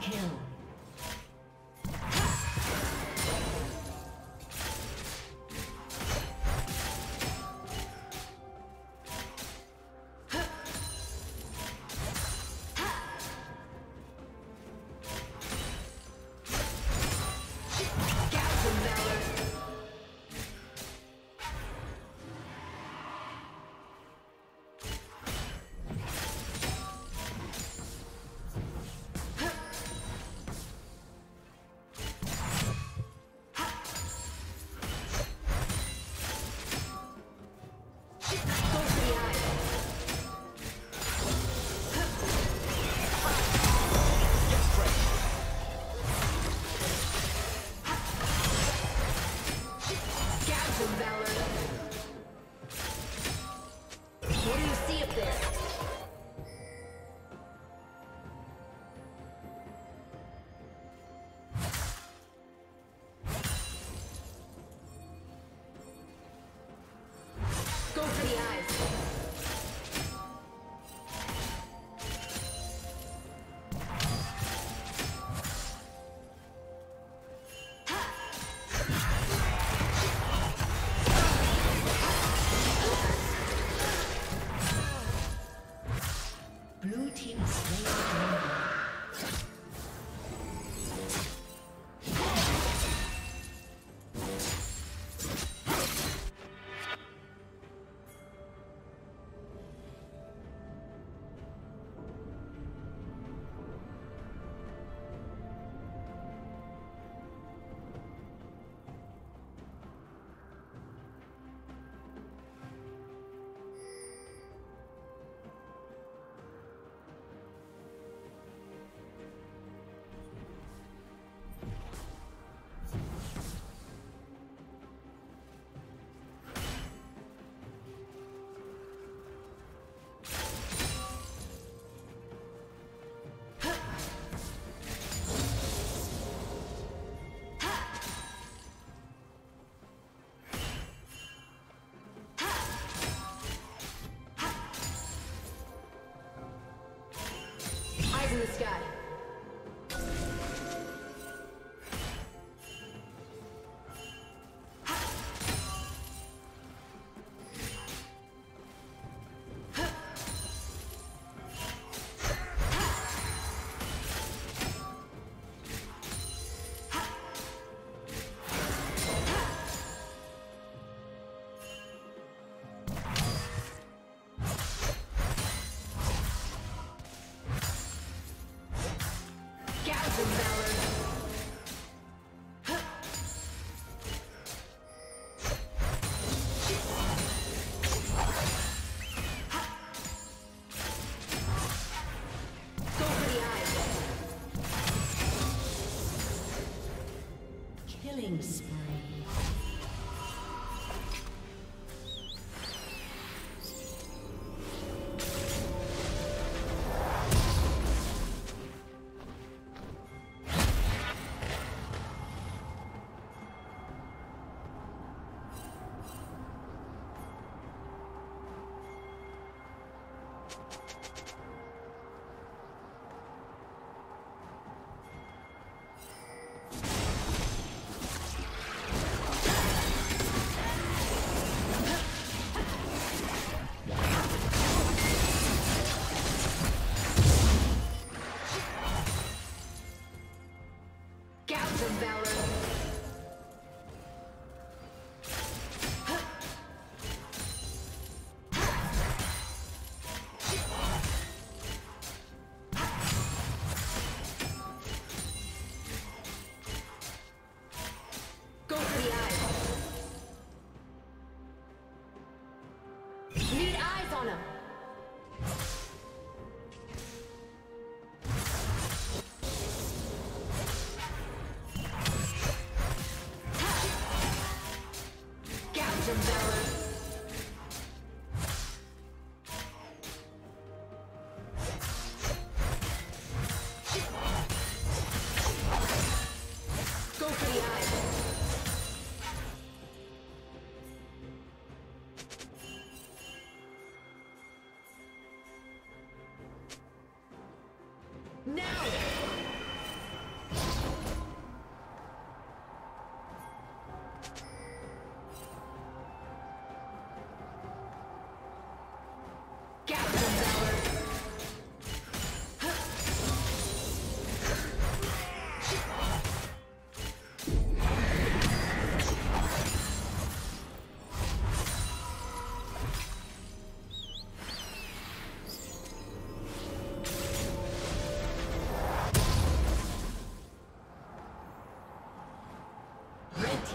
Kill.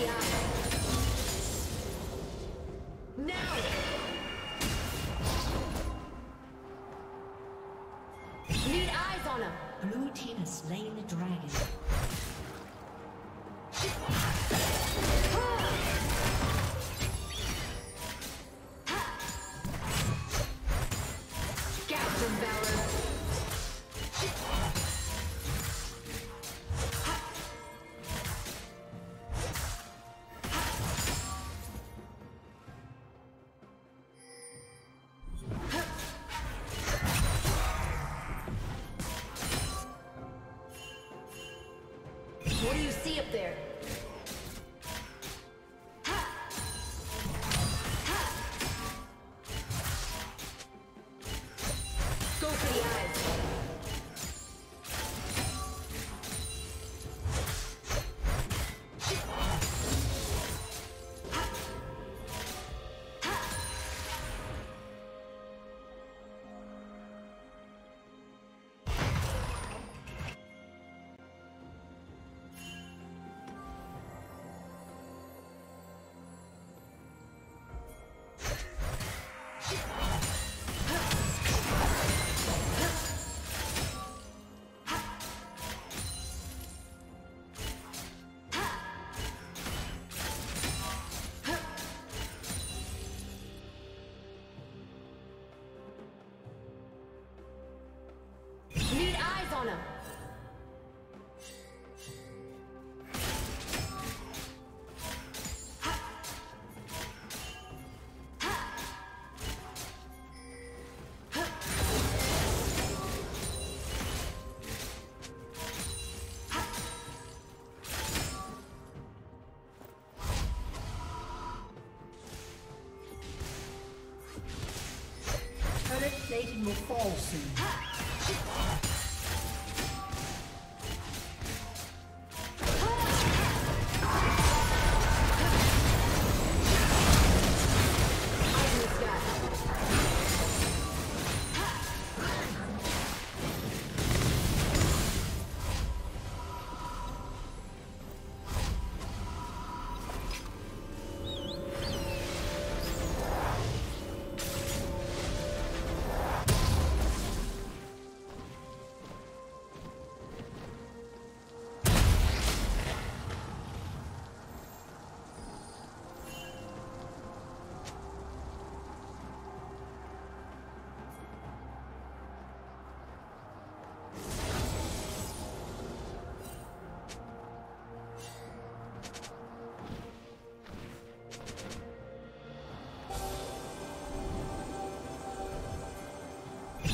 Go plating will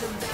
좀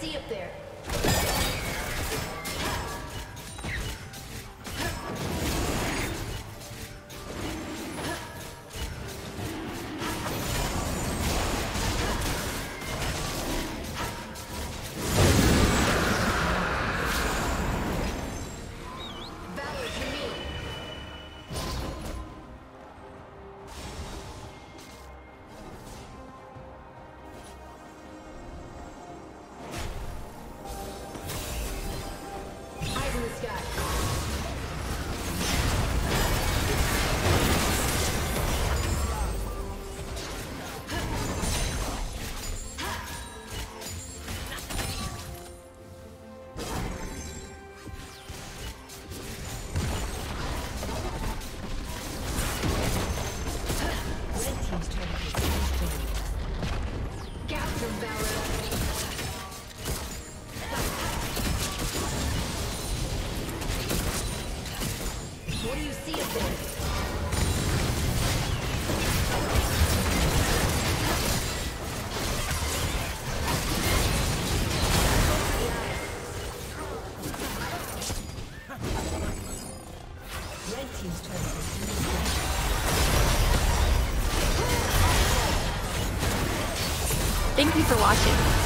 see up there. you for watching.